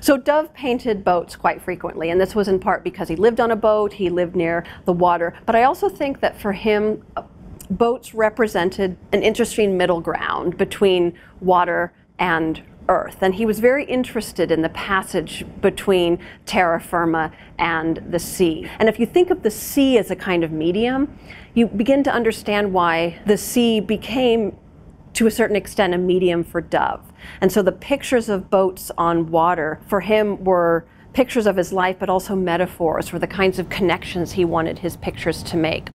So Dove painted boats quite frequently, and this was in part because he lived on a boat, he lived near the water. But I also think that for him, boats represented an interesting middle ground between water and earth. And he was very interested in the passage between terra firma and the sea. And if you think of the sea as a kind of medium, you begin to understand why the sea became to a certain extent a medium for Dove. And so the pictures of boats on water for him were pictures of his life, but also metaphors for the kinds of connections he wanted his pictures to make.